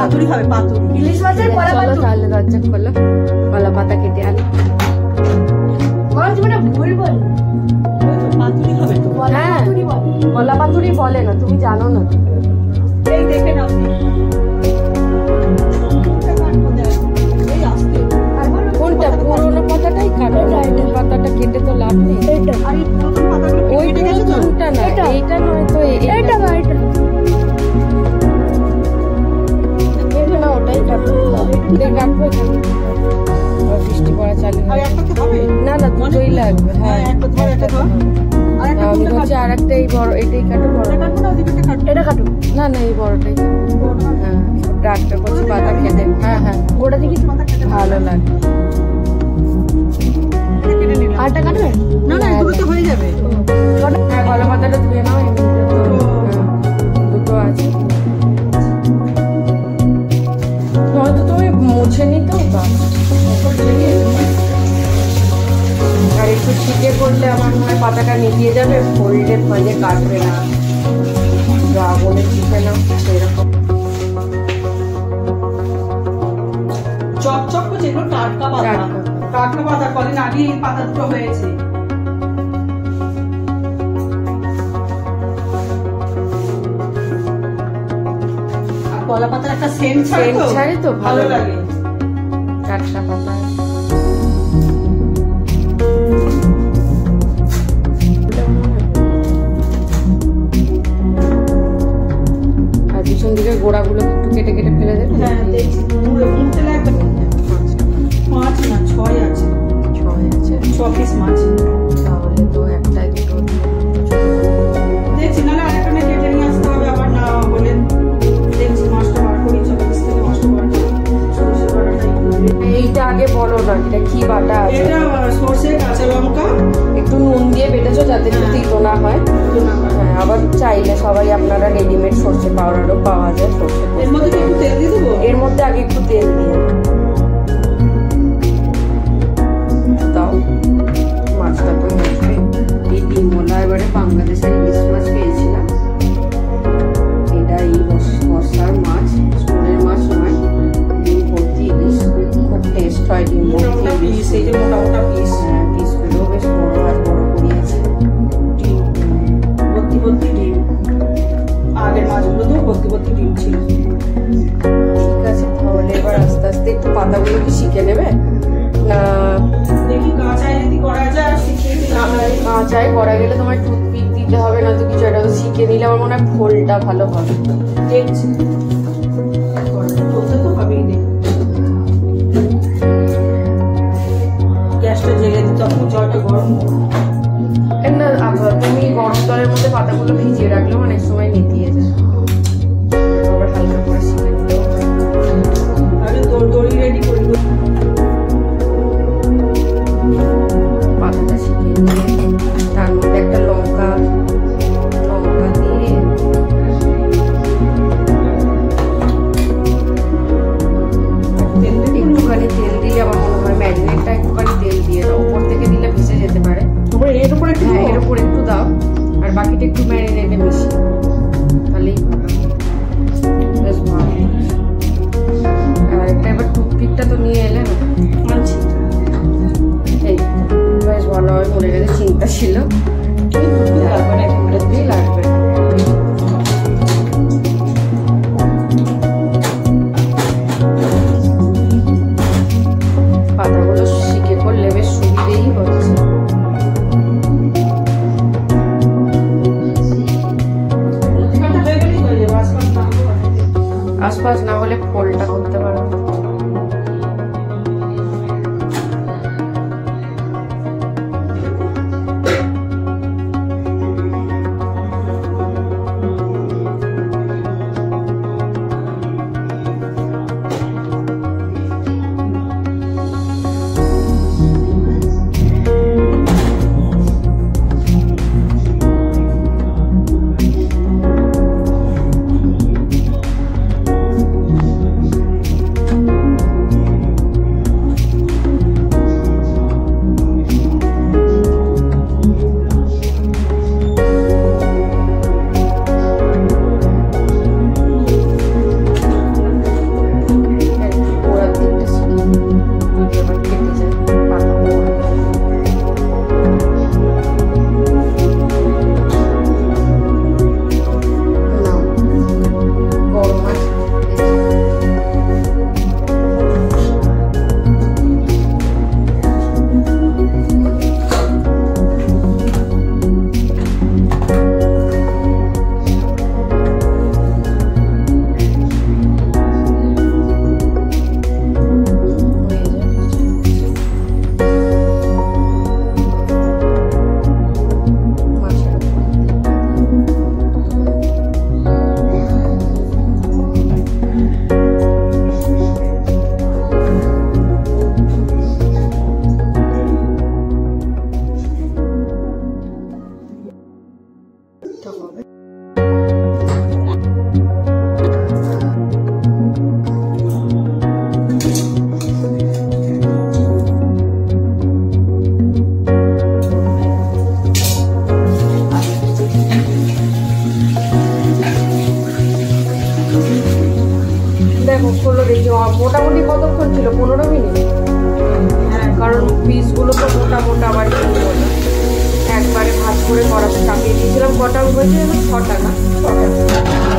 পাতুরি হবে পাতুরি। ইলিশ মাছের কলা চলো তাহলে দরজা খোলো। কলা পাতা কেটে আনি। মানুষ মানে ভুল বলে। পাতুরি হবে তো। কলা হ্যাঁ। পাতুরি বলে। কলা পাতুরি বলে না তুমি জানো না। এই দেখে নাও। কোনটা পুরোনো পাতাটাই কাটো না নতুন পাতাটা কেটে তো লাভ নেই। এটা। আর এই নতুন ওই কেটে তো? নতুনটা না এটা। এইটা নয় তো এইটা এটা এটা কাটবো এখানে বৃষ্টি পড়া চালু হয়। না না দুটোই লাগবে হ্যাঁ হ্যাঁ। আমি কোনটা আর একটা এই বড় এটাই কাটো বড় এটা কাটো না না এই বড়টাই হ্যাঁ ডাক্তার করছে পাতা খেতে। হ্যাঁ হ্যাঁ। গোটা দেখি। ভালো লাগে। কাটবে মুছে নি তো আর একটু শিখে করলে আমার মনে পাতাটা নিভিয়ে যাবে ফোল্ডে মাঝে কাটবে না। বলে শিখে না সেরকম। চপচপ যেগুলো করছে এগুলো টাটকা পাতা। টাটকা। টাটকা পাতা কদিন আগে এই পাতা দুটো হয়েছে। কলা পাতার একটা সেন্ট তো? ছাড়ে তো, ভালো লাগে। চারটা পাতা। আর পিছন দিকে গোড়াগুলো একটু কেটে কেটে ফেলে দেবে? হ্যাঁ দেখছি। পাঁচ না ছয় আছে। ছয় আছে। ছ পিস মাছ। তাহলে তো একটা দুটো। যাতে। তিতো না হয় হ্যাঁ আবার চাইলে সবাই আপনারা রেডিমেড সর্ষে পাউডারও পাওয়া যায় সর্ষে এর মধ্যে আগে একটু তেল দিয়ে দাও মাছটা তো মুখবে এই ডিমোলা এবারে বাংলাদেশের কি শিখে নেবে? না। দেখি কাঁচায় যদি করা যায় কাঁচায় করা গেলে তোমার টুথপিক দিতে হবে না তো কিছু একটা শিখে নিলে আমার মনে হয় ফোলটা ভালো হবে। দেখছি। তো হবেই দেখ। গ্যাসটা জেলে দিতে হবে জলটা গরম। না তুমি গরম জলের মধ্যে পাতাগুলো ভিজিয়ে রাখলেও অনেক সময় নেতিয়ে যায়। হ্যাঁ এর উপর একটু দাও আর বাকিটা একটু ম্যারিনেটে বেশি তাহলেই ভালো বেশ ভালো। আর একটা এবার টুথপিকটা তো নিয়ে এলে না? আনছি। এই বেশ ভালোভাবে মনে গেছে চিন্তা ছিল। লাগবে দেখো খোলো দেখি মোটামুটি কতক্ষণ ছিল? পনেরো মিনিট। হ্যাঁ কারণ পিসগুলো তো মোটা মোটা, আবার একবারে ভাত করে করাতে চাপিয়ে দিয়েছিলাম। কটা হয়েছে ছটা না? ছটা।